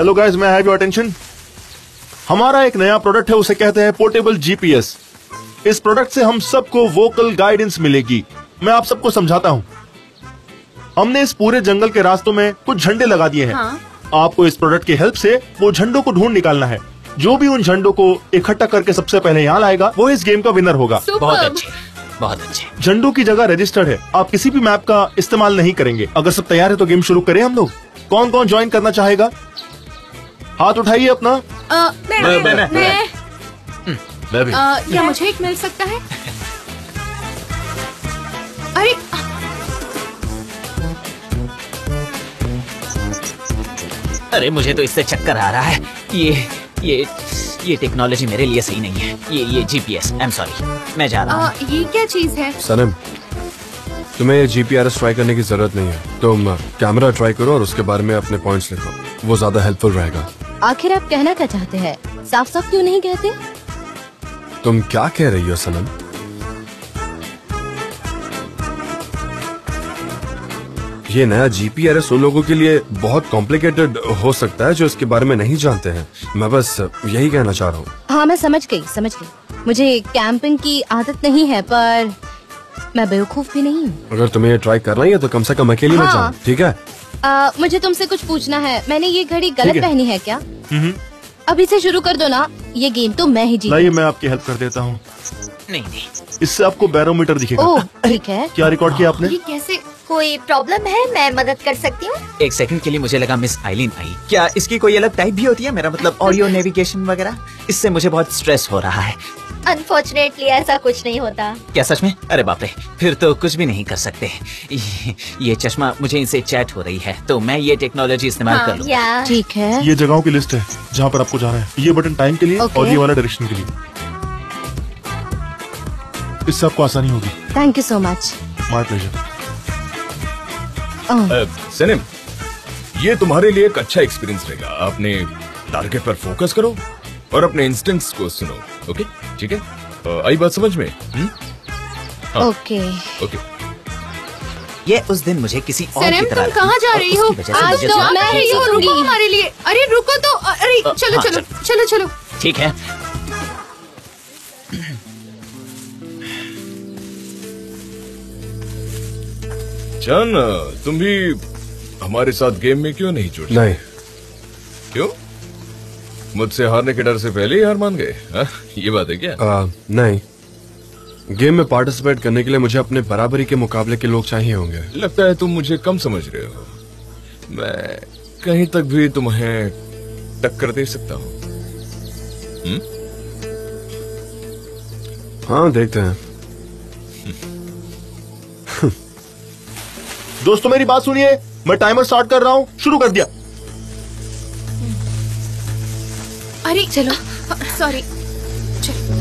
Hello guys मैं have your attention हमारा एक नया प्रोडक्ट है उसे कहते हैं पोर्टेबल जीपीएस इस प्रोडक्ट से हम सबको वोकल गाइडेंस मिलेगी। मैं आप सबको समझाता हूँ। हमने इस पूरे जंगल के रास्तों में कुछ झंडे लगा दिए हैं। हाँ। आपको इस प्रोडक्ट की हेल्प से वो झंडों को ढूंढ निकालना है। जो भी उन झंडों को इकट्ठा करके सबसे पहले यहाँ लाएगा वो इस गेम का विनर होगा। बहुत. अच्छे बहुत अच्छे। झंडों की जगह रजिस्टर्ड है। आप किसी भी मैप का इस्तेमाल नहीं करेंगे। अगर सब तैयार है तो गेम शुरू करें हम लोग। कौन कौन ज्वाइन करना चाहेगा? हाथ उठाइए अपना। मैं मैं- मैं- मैं- मैं मैं भी। अ, क्या मुझे एक मिल सकता है? अरे अरे मुझे तो इससे चक्कर आ रहा है। ये ये ये टेक्नोलॉजी मेरे लिए सही नहीं है। ये ये जीपीएस आई एम सॉरी मैं जा रहा हूँ। ये क्या चीज़ है? सनम तुम्हें ये जीपीआरएस ट्राई करने की ज़रूरत नहीं है। तुम कैमरा ट्राई करो और उसके बारे में अपने पॉइंट्स लिखो। वो ज़्यादा हेल्पफुल रहेगा। आखिर आप कहना क्या चाहते हैं? साफ़ साफ़ क्यों नहीं कहते? तुम क्या कह रही हो सनम? ये नया जीपीआरएस उन लोगों के लिए बहुत कॉम्प्लिकेटेड हो सकता है जो इसके बारे में नहीं जानते हैं। मैं बस यही कहना चाह रहा हूँ। हाँ मैं समझ गई समझ गई। मुझे कैंपिंग की आदत नहीं है पर मैं बेवकूफ़ भी नहीं हूँ। अगर तुम्हें ये ट्राई करना ही है तो कम से कम अकेली मत हाँ। जाओ ठीक है? आ, मुझे तुमसे कुछ पूछना है। मैंने ये घड़ी गलत है। पहनी है क्या? हम्म, अभी से शुरू कर दो ना। ये गेम तो मैं ही जीत लाइए मैं आपकी हेल्प कर देता हूँ। नहीं नहीं। इससे आपको बैरोमीटर दिखेगा। ओह ठीक है। क्या रिकॉर्ड किया आपने? ये कैसे कोई प्रॉब्लम है? मैं मदद कर सकती हूँ? एक सेकंड के लिए मुझे लगा मिस आइलिन आई। क्या इसकी कोई अलग टाइप भी होती है? मेरा मतलब ऑडियो नेविगेशन वगैरह? इससे मुझे बहुत स्ट्रेस हो रहा है। अनफॉर्चुनेटली ऐसा कुछ नहीं होता। क्या सच में? अरे बाप रे फिर तो कुछ भी नहीं कर सकते। ये, ये चश्मा मुझे इनसे चैट हो रही है तो मैं ये टेक्नोलॉजी इस्तेमाल हाँ, कर लूँ। या। ठीक है। ये जगहों की लिस्ट है जहाँ पर आपको जाना है। ये बटन टाइम के लिए Okay. और ये वाला डायरेक्शन के लिए। इससे आपको आसानी होगी। Thank you so much my pleasure Sanam ये तुम्हारे लिए एक अच्छा एक्सपीरियंस रहेगा। अपने टारगेट पर फोकस करो और अपने इंस्टेंट्स को सुनो ओके ठीक है? आई बात समझ में? हम्म? हाँ। ओके। ओके। ये उस दिन मुझे किसी और की तरह तुम कहाँ जा रही हो? आज तो मैं रही हूँ रुको हमारे लिए। अरे रुको तो अरे चलो हाँ, चलो। चलो चलो। ठीक है। चन तुम भी हमारे साथ गेम में क्यों नहीं जुड़? नहीं। क्यों? मुझसे हारने के डर से पहले ही हार मान गए हाँ? ये बात है क्या? आ, नहीं। गेम में पार्टिसिपेट करने के लिए मुझे अपने बराबरी के मुकाबले के लोग चाहिए होंगे। लगता है तुम मुझे कम समझ रहे हो। मैं कहीं तक भी तुम्हें टक्कर दे सकता हूँ। हाँ देखते हैं। दोस्तों, मेरी बात सुनिए। मैं टाइमर स्टार्ट कर रहा हूँ। शुरू कर दिया। अरे, चलो। सॉरी चलो।